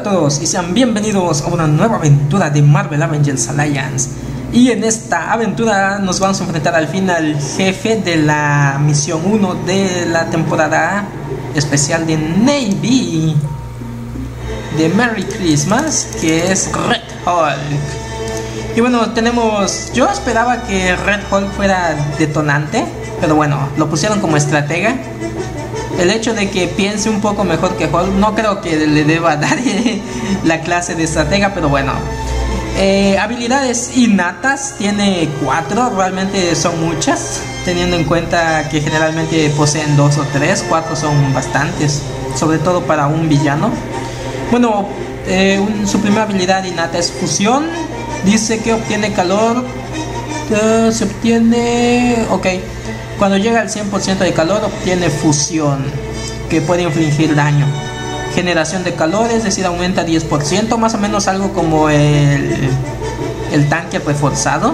A todos y sean bienvenidos a una nueva aventura de Marvel Avengers Alliance. Y en esta aventura nos vamos a enfrentar al final jefe de la misión 1 de la temporada especial de Navy de Merry Christmas, que es Red Hulk. Y bueno, tenemos. Yo esperaba que Red Hulk fuera detonante, pero bueno, lo pusieron como estratega el hecho de que piense un poco mejor que Hulk, no creo que le deba dar la clase de estratega, pero bueno. Eh, habilidades innatas, tiene cuatro, realmente son muchas, teniendo en cuenta que generalmente poseen dos o tres, cuatro son bastantes, sobre todo para un villano. Bueno, eh, su primera habilidad innata es fusión, dice que obtiene calor, eh, se obtiene, ok, cuando llega al 100% de calor obtiene fusión, que puede infligir daño. Generación de calor, es decir, aumenta 10%, más o menos algo como el, el tanque reforzado.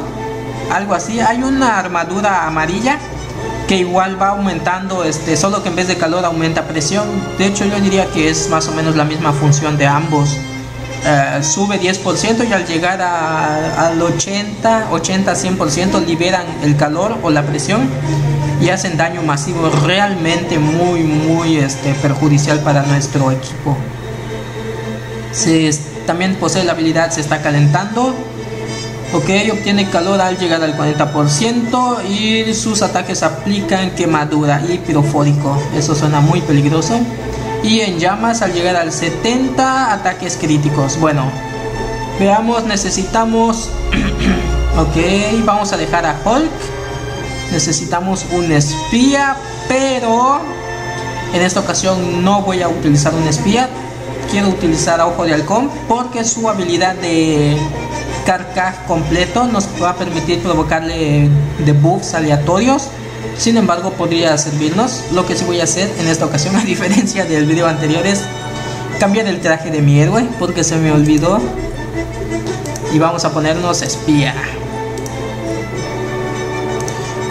Algo así. Hay una armadura amarilla que igual va aumentando, este, solo que en vez de calor aumenta presión. De hecho, yo diría que es más o menos la misma función de ambos. Eh, sube 10% y al llegar al 80, 80, 100% liberan el calor o la presión y hacen daño masivo realmente muy muy este, perjudicial para nuestro equipo. Se, también posee la habilidad se está calentando. Ok, obtiene calor al llegar al 40% y sus ataques aplican quemadura y pirofórico. Eso suena muy peligroso. Y en llamas al llegar al 70 ataques críticos. Bueno, veamos, necesitamos... ok, vamos a dejar a Hulk necesitamos un espía, pero en esta ocasión no voy a utilizar un espía. Quiero utilizar a Ojo de Halcón porque su habilidad de carcaj completo nos va a permitir provocarle debuffs aleatorios. Sin embargo, podría servirnos. Lo que sí voy a hacer en esta ocasión, a diferencia del video anterior, es cambiar el traje de mi héroe porque se me olvidó. Y vamos a ponernos espía.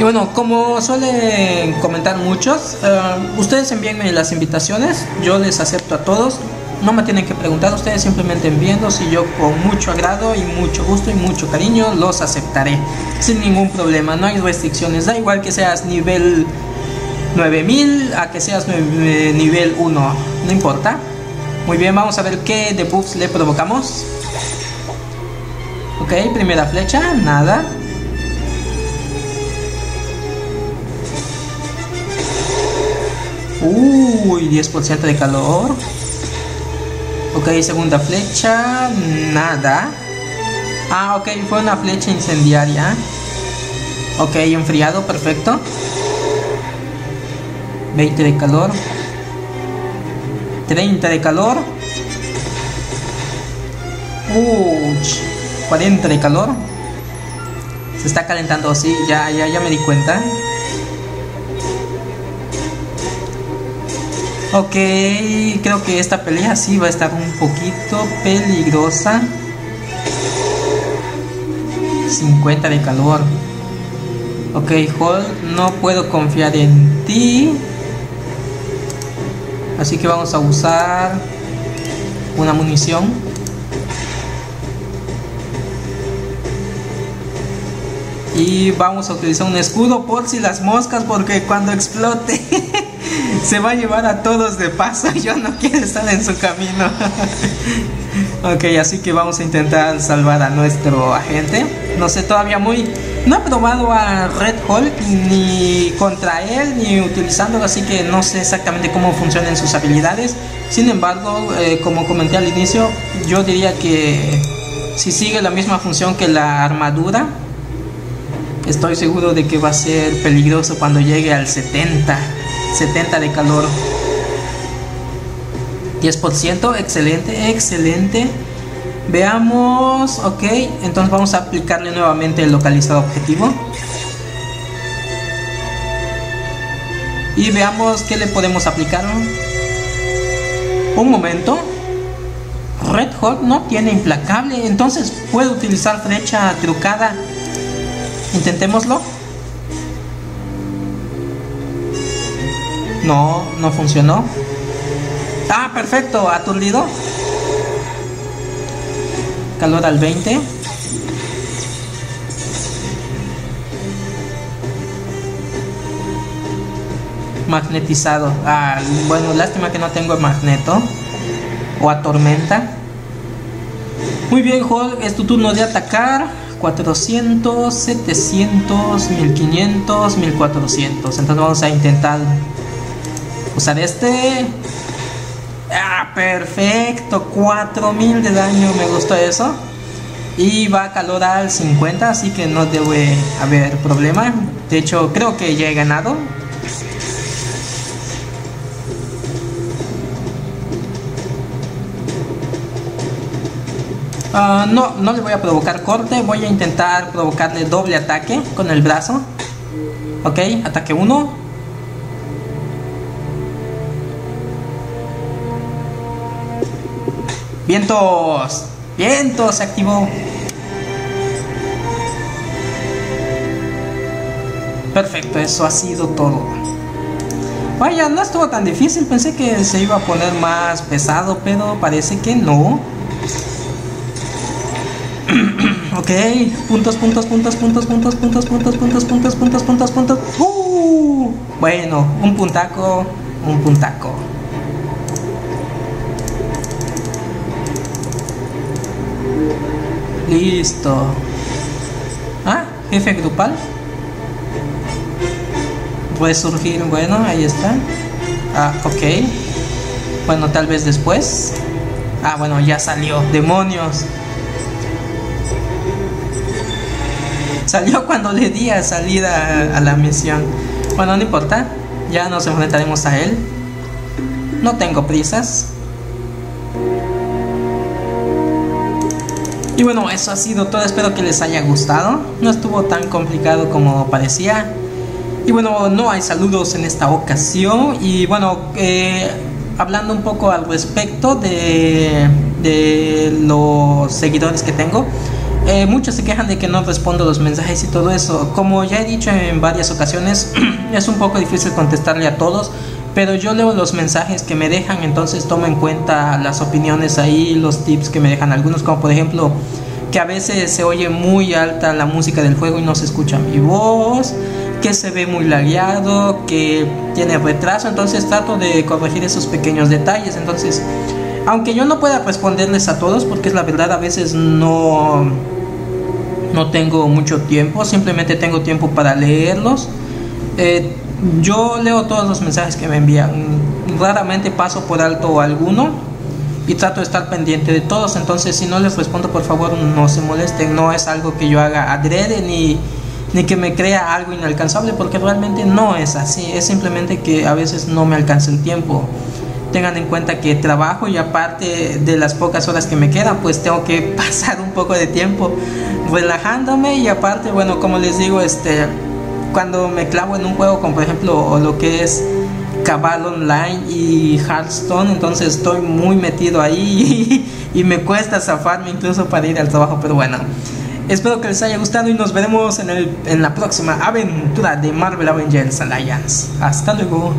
Bueno, como suelen comentar muchos, eh, ustedes envíenme las invitaciones, yo les acepto a todos. No me tienen que preguntar, ustedes simplemente envíenlos y yo con mucho agrado y mucho gusto y mucho cariño los aceptaré. Sin ningún problema, no hay restricciones, da igual que seas nivel 9000 a que seas nivel 1, no importa. Muy bien, vamos a ver qué debuffs le provocamos. Ok, primera flecha, nada. Uy, 10% de calor. Ok, segunda flecha. Nada. Ah, ok, fue una flecha incendiaria. Ok, enfriado, perfecto. 20 de calor. 30 de calor. Uy, 40 de calor. Se está calentando así, ya, ya, ya me di cuenta. Ok, creo que esta pelea sí va a estar un poquito peligrosa. 50 de calor. Ok, Hulk, no puedo confiar en ti. Así que vamos a usar una munición. Y vamos a utilizar un escudo por si las moscas, porque cuando explote se va a llevar a todos de paso. Yo no quiero estar en su camino. ok, así que vamos a intentar salvar a nuestro agente. No sé todavía muy... No he probado a Red Hulk ni contra él ni utilizándolo, así que no sé exactamente cómo funcionan sus habilidades. Sin embargo, eh, como comenté al inicio, yo diría que si sigue la misma función que la armadura, estoy seguro de que va a ser peligroso cuando llegue al 70. 70 de calor. 10%, excelente, excelente. Veamos, ok, entonces vamos a aplicarle nuevamente el localizado objetivo. Y veamos qué le podemos aplicar. Un momento. Red Hot no tiene implacable, entonces puedo utilizar flecha trucada. Intentémoslo. No, no funcionó. Ah, perfecto, aturdido. calor al 20. Magnetizado. Ah, bueno, lástima que no tengo magneto. O a tormenta. Muy bien, Hulk, es tu turno de atacar. 400, 700, 1500, 1400. Entonces vamos a intentar usar este. Ah, perfecto. 4000 de daño. Me gustó eso. Y va a calor al 50, así que no debe haber problema. De hecho, creo que ya he ganado. Uh, no, no le voy a provocar corte. Voy a intentar provocarle doble ataque con el brazo. Ok, ataque 1. Vientos. Vientos se activó. Perfecto, eso ha sido todo. Vaya, no estuvo tan difícil. Pensé que se iba a poner más pesado, pero parece que no. ok, puntos, puntos, puntos, puntos, puntos, puntos, puntos, puntos, puntos, puntos, puntos, puntos. Uh, bueno, un puntaco, un puntaco. Listo. Ah, jefe grupal. Puede surgir, bueno, ahí está. Ah, ok. Bueno, tal vez después. Ah, bueno, ya salió. Demonios. Salió cuando le di a salida a, la misión. Bueno, no importa. Ya nos enfrentaremos a él. No tengo prisas. Y bueno, eso ha sido todo. Espero que les haya gustado. No estuvo tan complicado como parecía. Y bueno, no hay saludos en esta ocasión. Y bueno, eh, hablando un poco al respecto de, de los seguidores que tengo. Eh, muchos se quejan de que no respondo los mensajes y todo eso. Como ya he dicho en varias ocasiones, es un poco difícil contestarle a todos, pero yo leo los mensajes que me dejan, entonces tomo en cuenta las opiniones ahí, los tips que me dejan algunos, como por ejemplo que a veces se oye muy alta la música del juego y no se escucha mi voz, que se ve muy lagueado, que tiene retraso, entonces trato de corregir esos pequeños detalles, entonces aunque yo no pueda responderles a todos porque es la verdad a veces no no tengo mucho tiempo, simplemente tengo tiempo para leerlos. Eh, yo leo todos los mensajes que me envían, raramente paso por alto alguno y trato de estar pendiente de todos, entonces si no les respondo por favor no se molesten, no es algo que yo haga adrede ni, ni que me crea algo inalcanzable porque realmente no es así, es simplemente que a veces no me alcanza el tiempo. Tengan en cuenta que trabajo y aparte de las pocas horas que me quedan, pues tengo que pasar un poco de tiempo relajándome. Y aparte, bueno, como les digo, este cuando me clavo en un juego como por ejemplo lo que es Cabal Online y Hearthstone, entonces estoy muy metido ahí y, me cuesta zafarme incluso para ir al trabajo, pero bueno. Espero que les haya gustado y nos veremos en, el, en la próxima aventura de Marvel Avengers Alliance. Hasta luego.